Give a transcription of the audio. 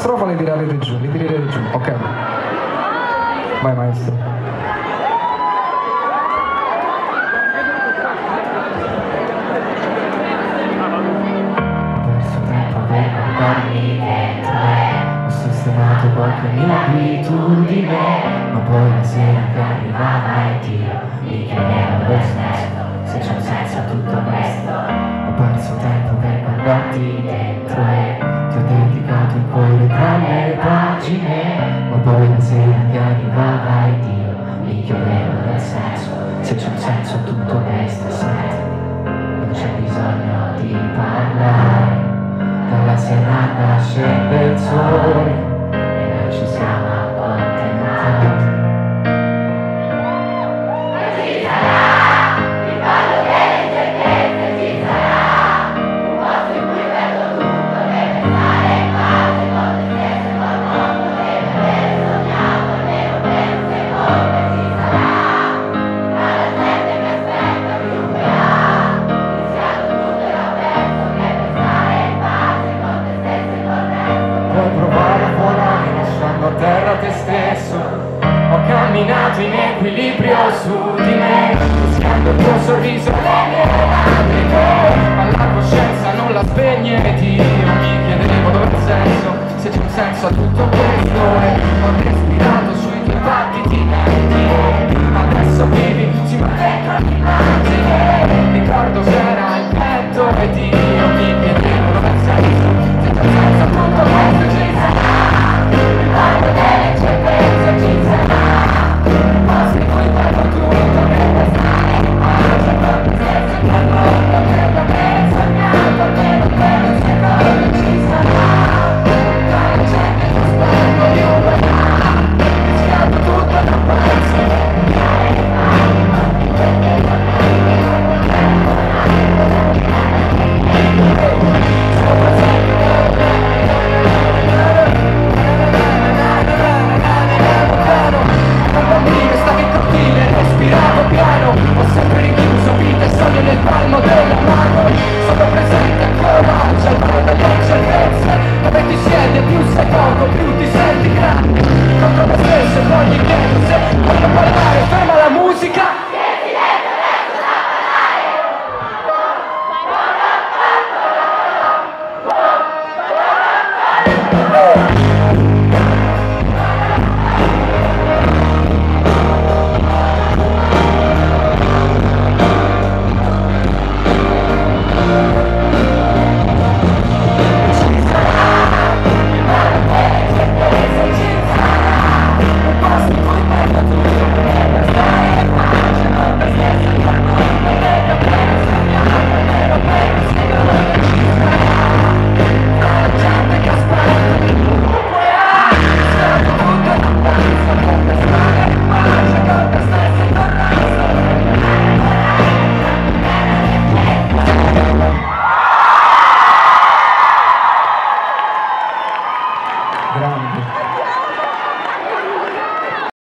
strofa le tirerete giù, le tirerete giù, ok. Vai maestro. perso tempo per guardarmi dentro me Ho sistemato qualche mia abitudine Ma poi la sera che arrivava e Dio mi chiedeva il senso Se c'è un senso tutto questo Ho perso tempo per guardarti dentro dedicato il cuore tra le pagine Ma poi la sera che arrivava e Dio mi chiedeva il senso Se c'è un senso tutto questo senti non c'è bisogno di parlare, dalla sera nasce il sole e noi ci siamo Puoi provare a volare lasciando a terra te stesso. Ho camminato in equilibrio su di me Buscando il tuo sorriso le mie lacrime. Ma la coscienza non la spegne ed io mi chiedevo dove il senso. Se c'è un senso a tutto questo E ho respirato sui tuoi battiti